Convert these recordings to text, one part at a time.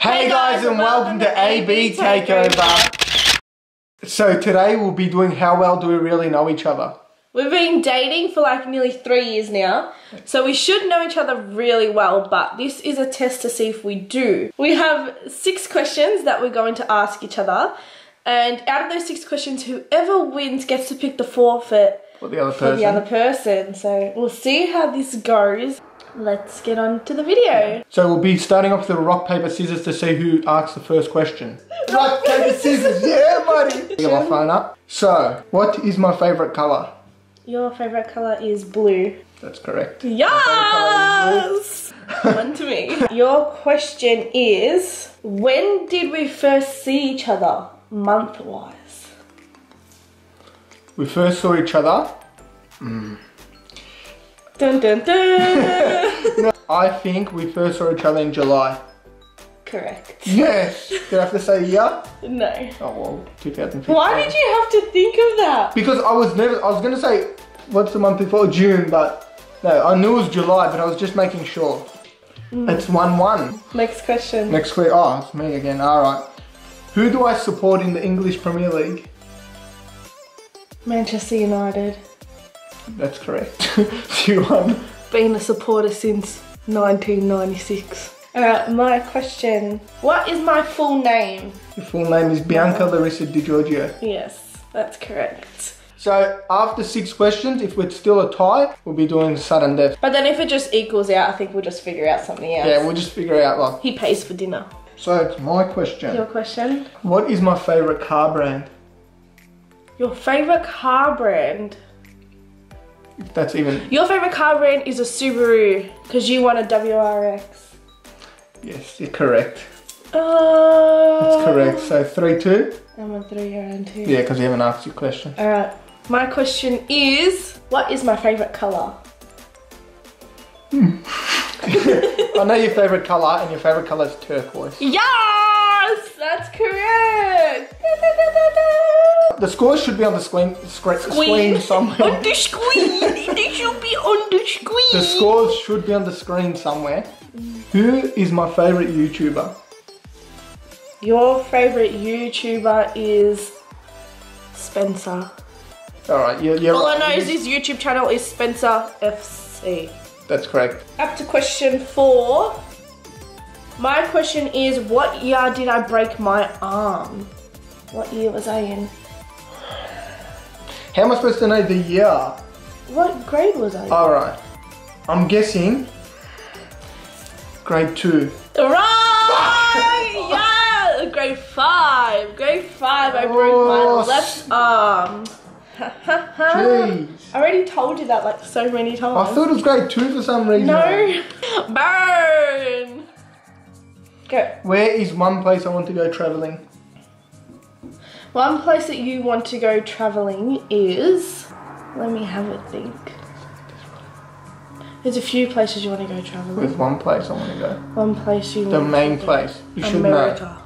Hey guys and welcome to AB Takeover. So today we'll be doing how well do we really know each other? We've been dating for like nearly three years now, so we should know each other really well, but this is a test to see if we do. We have six questions that we're going to ask each other, and out of those six questions, whoever wins gets to pick the forfeit For the other for the other person. So we'll see how this goes. Let's get on to the video. So we'll be starting off with the rock, paper, scissors to see who asks the first question. Rock, paper, scissors, yeah buddy! Get my phone up. So, what is my favourite colour? Your favorite color is blue. That's correct. Yes! One to me. Your question is when did we first see each other month wise? We first saw each other. Hmm. Dun dun dun! I think we first saw each other in July. Correct. Yes! Did I have to say yeah? No. Oh well, 2015. Why did you have to think of that? Because I was never, I was gonna say, what's the month before? June, but no, I knew it was July, but I was just making sure. Mm. It's 1 1. Next question. Next week, oh, it's me again, alright. Who do I support in the English Premier League? Manchester United. That's correct. you won. Been a supporter since 1996. Alright, my question. What is my full name? Your full name is Bianca Larissa Di Giorgio. Yes, that's correct. So, after six questions, if we're still a tie, we'll be doing sudden death. But then if it just equals out, I think we'll just figure out something else. Yeah, we'll just figure out like. He pays for dinner. So, it's my question. Your question? What is my favourite car brand? Your favorite car brand? That's even. Your favorite car brand is a Subaru because you want a WRX. Yes, you're correct. Oh. That's um, correct. So, 3 2? I'm a three year old too. Yeah, because you haven't asked your question. Alright. My question is what is my favorite colour? Hmm. I know your favourite colour, and your favourite colour is turquoise. Yes! That's correct! The scores should be on the screen, screen, screen somewhere. on the screen! they should be on the screen! The scores should be on the screen somewhere. Who is my favourite YouTuber? Your favourite YouTuber is Spencer. Alright, you're, you're All I know is his YouTube channel is Spencer FC. That's correct. Up to question four. My question is what year did I break my arm? What year was I in? How am I supposed to know the year? What grade was I in? Alright. I'm guessing grade two. Right! yeah! Grade five. Grade five, I broke Oh, my left arm. Jeez. I already told you that like so many times. I thought it was grade two for some reason. no. Burn! Go. Where is one place I want to go travelling? One place that you want to go travelling is. Let me have a think. There's a few places you want to go travelling. There's one place I want to go. One place you The want main to go. place. You should know. America.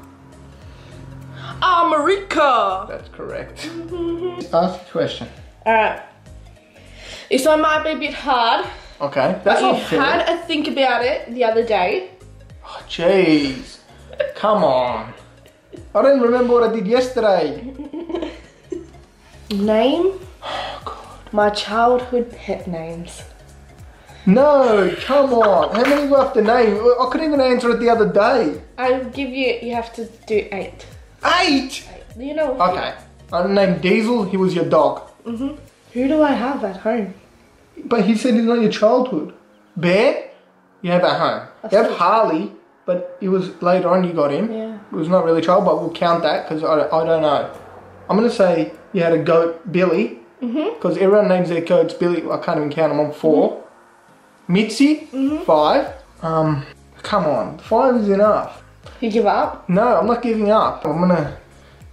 America! That's correct. Ask a question. Alright. This one might be a bit hard. Okay, that's you not fair. had a think about it the other day. Oh, Jeez. Come on. I don't remember what I did yesterday. Name Oh, God. my childhood pet names. No, come on. How many do I have to name? I couldn't even answer it the other day. I'll give you, you have to do eight. Eight! You know, Okay. I named Diesel, he was your dog. Mhm. Who do I have at home? But he said he's not your childhood. Bear, you have at home. You have Harley, but it was later on you got him. Yeah. It was not really child, but we'll count that because I, I don't know. I'm going to say you had a goat, Billy, mm-hmm. because everyone names their goats Billy. I can't even count them on 4 mm-hmm. Mitzi, mm-hmm. five. Um, come on, five is enough. You give up? No, I'm not giving up. I'm gonna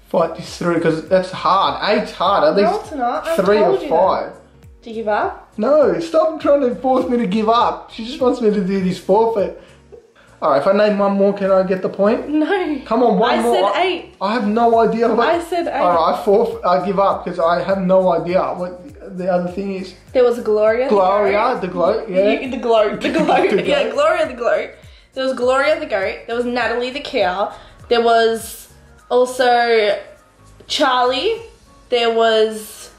fight this through because that's hard. Eight's hard. At No, least it's not. I three or five. Do you give up? No, stop trying to force me to give up. She just wants me to do this forfeit. Alright, if I name one more, can I get the point? No. Come on, one I more. said eight. I have no idea what. I said eight. Alright, I forf- I give up because I have no idea what the other thing is. There was Gloria. Gloria, the glow, yeah. You- the glow. The glow. The yeah, Gloria the glow. There was Gloria the goat. There was Natalie the cow. There was also Charlie. There was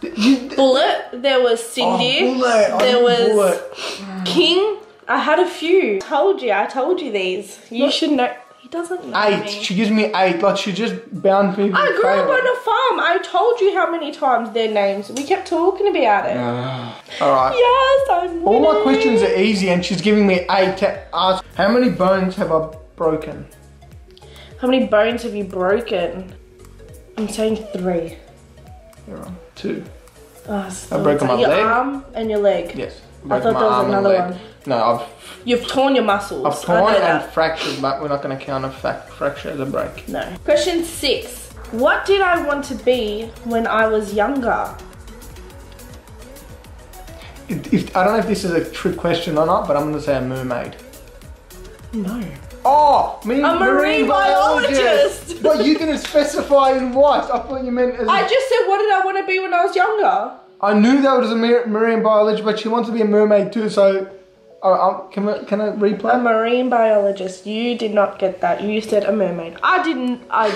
Bullet. There was Cindy. Oh, Bullet. There was Bullet. King. I had a few. Told you. I told you these. You should know. He doesn't know eight. me. She gives me eight. Like she just bound me. I grew up on a farm. I told you how many times their names. We kept talking about it. All right. Yes, I'm All my questions are easy, and she's giving me eight to ask. How many bones have I broken? How many bones have you broken? I'm saying three. You're wrong. Two. Oh, it's like my your leg. arm and your leg. Yes. I Broken thought there was another leg. one. No, I've You've torn your muscles. I've torn and that. fractured, but we're not going to count a fracture as a break. No. Question six. What did I want to be when I was younger? If, if, I don't know if this is a trick question or not, but I'm going to say a mermaid. No. Oh, me, A marine biologist. but you didn't specify in what? I thought you meant as. I just said what did I want to be when I was younger? I knew that was a marine biologist, but she wants to be a mermaid too. So, uh, can I, can I A replay? marine biologist. You did not get that. You said a mermaid. I didn't. I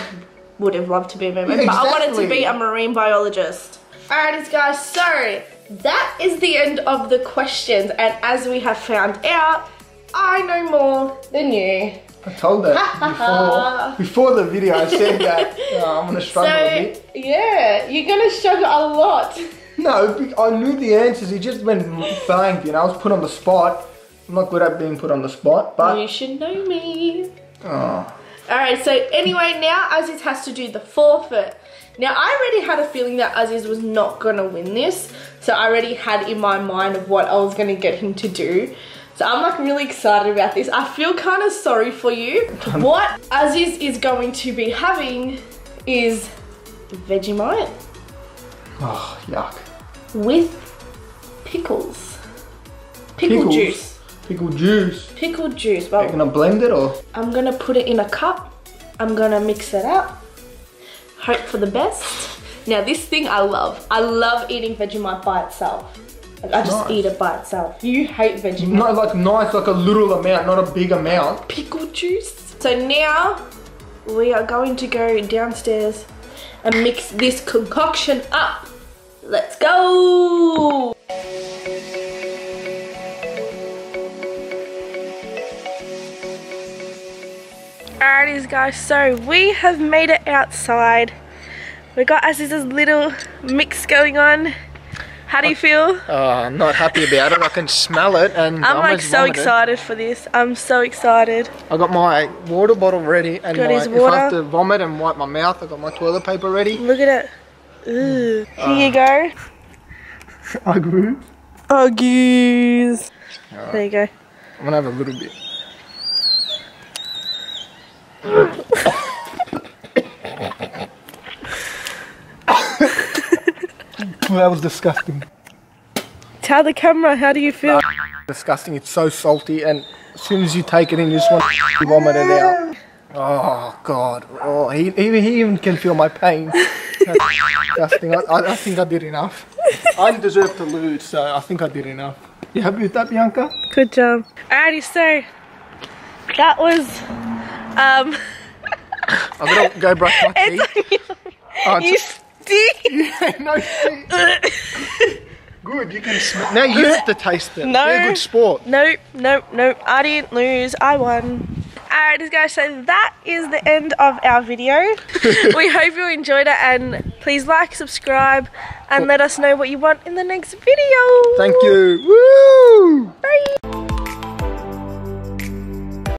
would have loved to be a mermaid, Yeah, but I wanted to be a marine biologist. Alrighty, guys. So that is the end of the questions, and as we have found out, I know more than you. I told her before before the video. I said that uh, I'm gonna struggle a So bit. yeah, you're gonna struggle a lot. No, I knew the answers. He just went blank. You know, I was put on the spot. I'm not good at being put on the spot, but You should know me. oh, Alright, so anyway, now Aziz has to do the forfeit. Now, I already had a feeling that Aziz was not gonna win this, so I already had in my mind of what I was gonna get him to do. So I'm like really excited about this. I feel kind of sorry for you. what Aziz is going to be having is Vegemite oh yuck. with pickles. Pickle Pickles? juice. Pickle juice. Pickle juice. Are Well, you gonna blend it or? I'm gonna put it in a cup. I'm gonna mix it up. Hope for the best. Now this thing I love. I love eating Vegemite by itself. Like, I just Nice. eat it by itself. You hate Vegemite. Not like nice, like a little amount, not a big amount. Pickle juice. So now we are going to go downstairs and mix this concoction up. Let's go. Alrighties guys, so we have made it outside. We got Aziz's little mix going on. How do you uh, feel? Oh, I'm not happy about it. I can smell it, and I'm like so vomited. excited for this. I'm so excited. I got my water bottle ready, and Got my, his if I have to vomit and wipe my mouth, I got my toilet paper ready. Look at it. Ooh. Mm. Here you go. I grew. Uggies. There you go. I'm gonna have a little bit. That was disgusting. Tell the camera, how do you feel? Disgusting. It's so salty, and as soon as you take it in, you just want to vomit it out. Oh God! Oh, he, he, he even can feel my pain. Disgusting. I, I, I think I did enough. I deserve to lose, so I think I did enough. You happy with that, Bianca? Good job. Alrighty, so that was um I'm gonna go brush my teeth. Oh, you stink. yeah, no, see. good. You can smell. Now you have to taste it. No. A good sport. Nope, nope, nope. I didn't lose. I won. Alright, guys, so that is the end of our video. we hope you enjoyed it and please like, subscribe, and let us know what you want in the next video. Thank you. Woo!